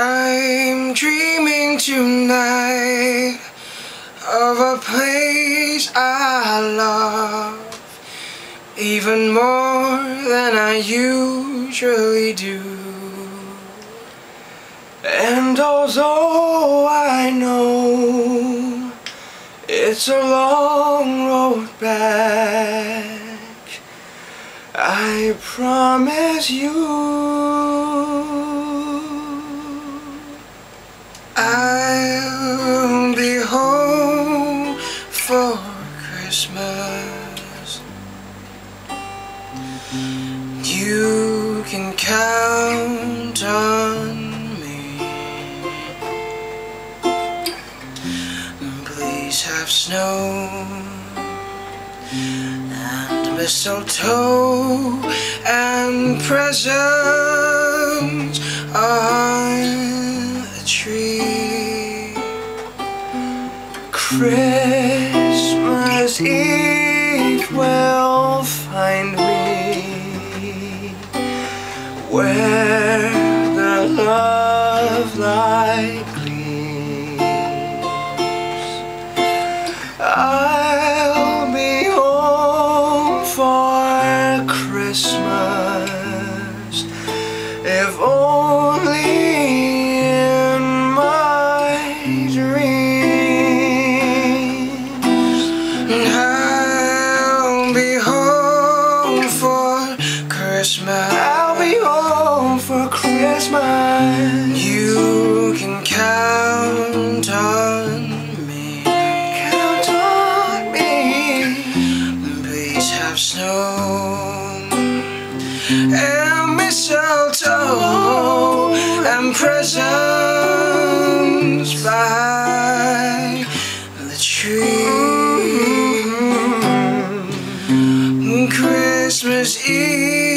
I'm dreaming tonight of a place I love even more than I usually do. And although I know it's a long road back, I promise you You can count on me. Please have snow and mistletoe and presents on the tree. Christmas Eve where Please and mistletoe and presents by the tree. Christmas Eve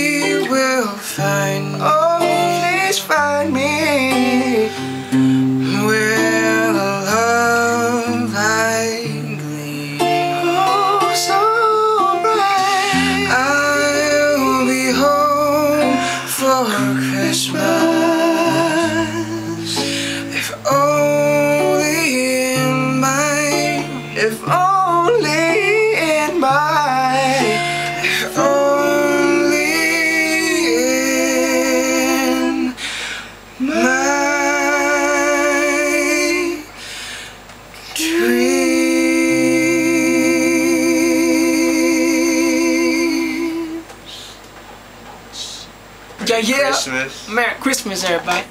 If only in my only in my dreams. Yeah, yeah. Christmas. Merry Christmas, everybody.